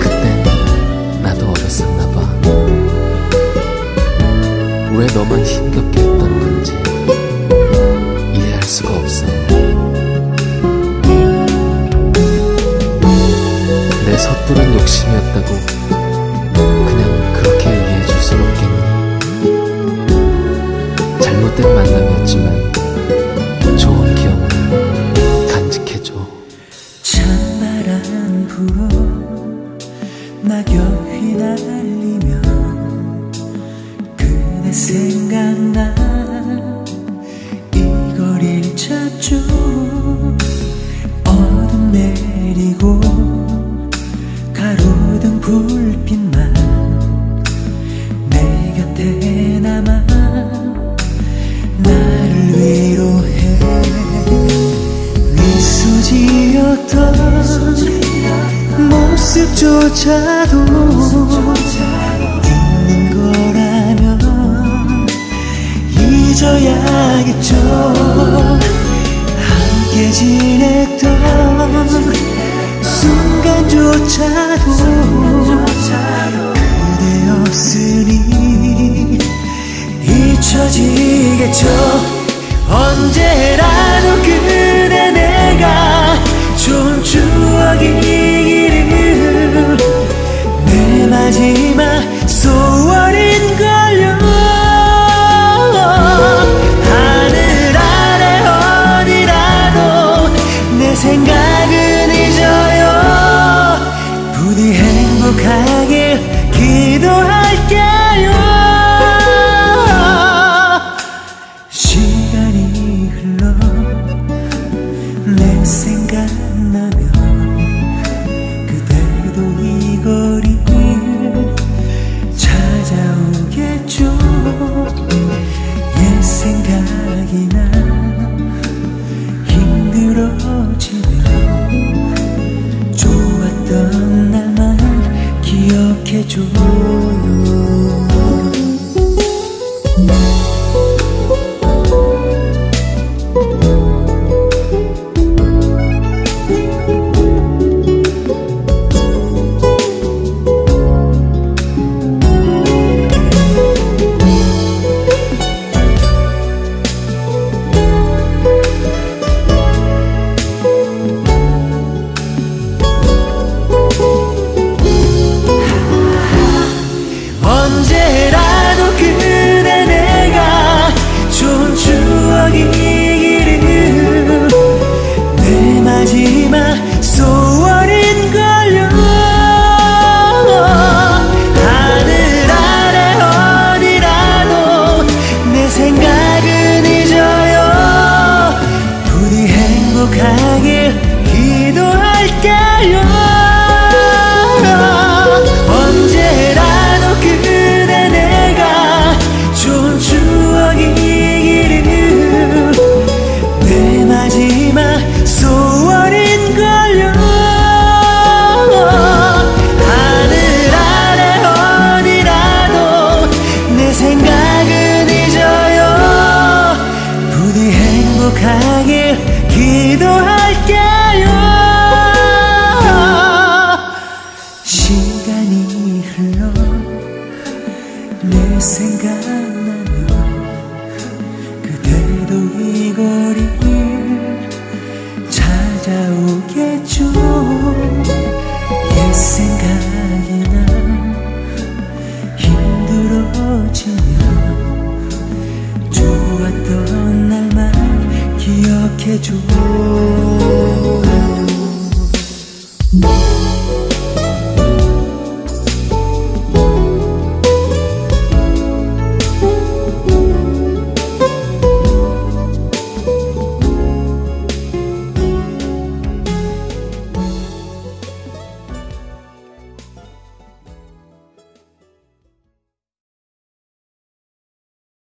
그땐 나도 어렸었나 봐. 왜 너만 힘겹게 했던 건지 이해할 수가 없어. 내 섣부른 욕심이었다고 그냥 그렇게 이해해 줄 순 없겠니? 잘못된 만남이었지만 찬바람 불어 낙엽이 날리면 그대 생각나 이 거리를 찾죠 모습조차도 있는 거라면 잊어야겠죠. 함께 지냈던 순간조차도 그대 없으니 잊혀지겠죠 마지막 소원인 걸요. 하늘 아래 어디라도 내 생각 생각이 나 힘들어지면 좋았던 날만 기억해줘 생각은 잊어요. 부디 행복하길 기도할게요. 시간이 흘러 내 생각 해줘